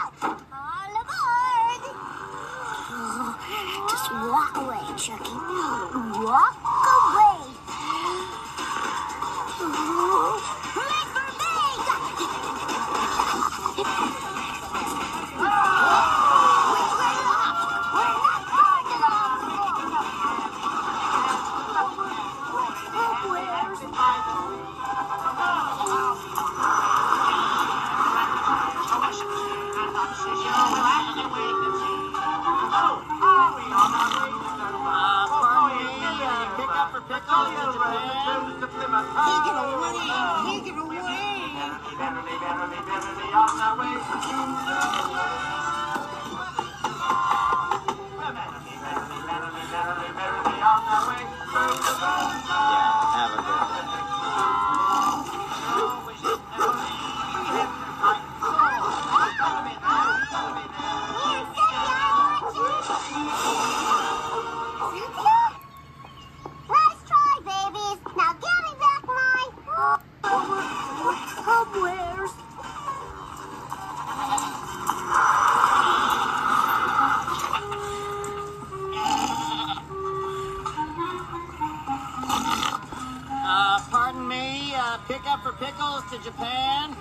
All aboard! Just walk away, Chuckie. Walk Pick me, uh, pick up for pickles to Japan.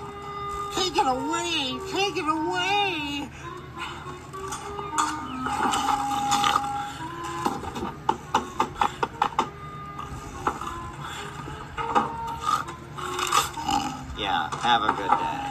Take it away! Take it away! Yeah, have a good day.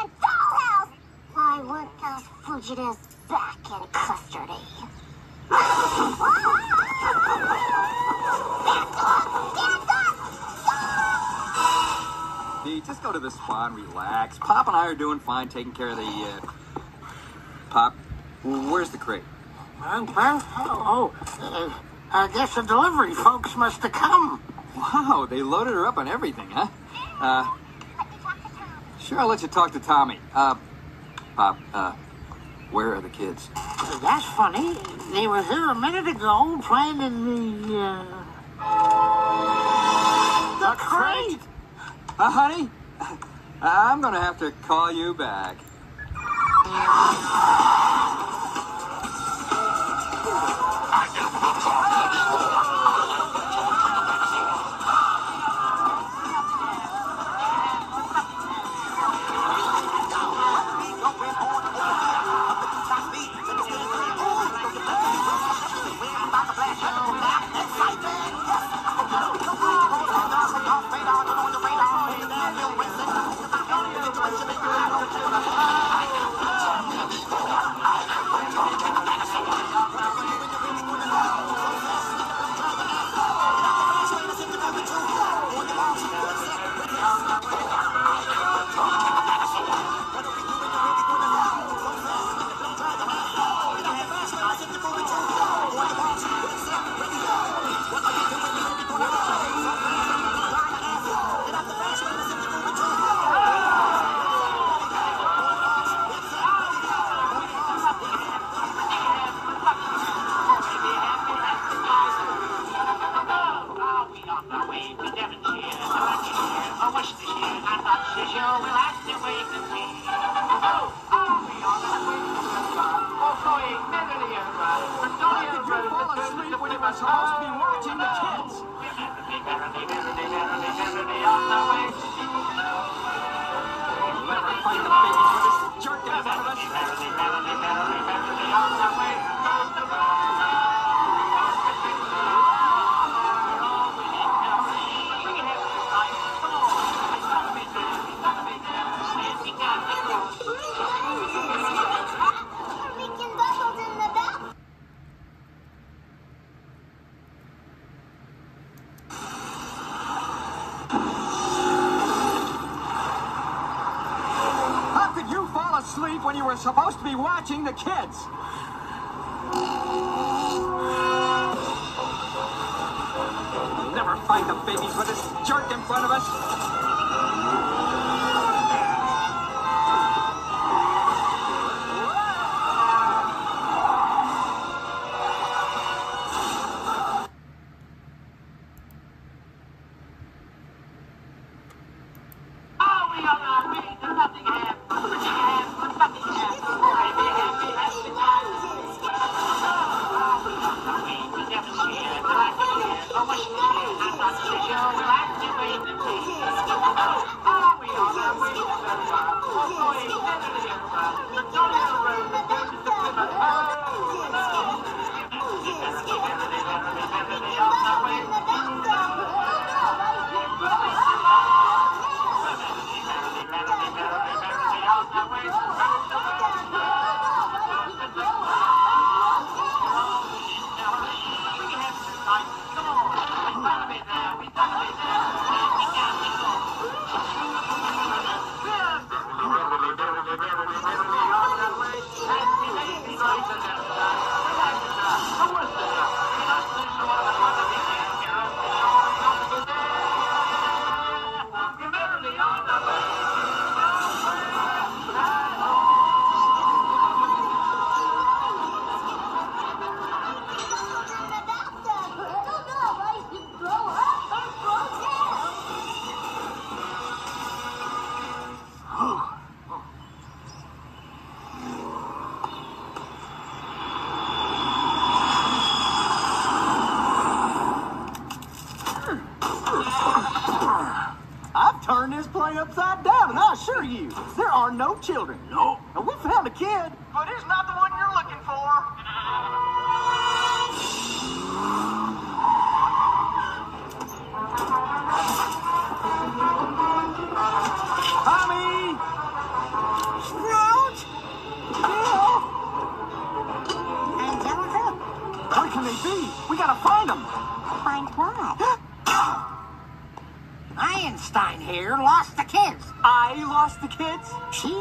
And dollhouse. I want those fugitives back in custody. Just go to the spot and relax. Pop and I are doing fine taking care of the, uh... Pop, where's the crate? Well, oh, uh, I guess the delivery folks must have come. Wow, they loaded her up on everything, huh? Uh, sure, I'll let you talk to Tommy. Uh, Pop, uh, where are the kids? That's funny. They were here a minute ago playing in the, uh... The crate! Uh, honey, I'm gonna have to call you back. Thank you. Oh. when you were supposed to be watching the kids. We'll never find the babies with this jerk in front of us. Oh, we are not made. There's nothing happened. papá. upside down, and I assure you, there are no children. No. Now, we found a kid. But he's not the one you're looking for. Tommy! Sprout! Dil! And Jennifer? Where can they be? We gotta find them! Einstein here lost the kids. I lost the kids? She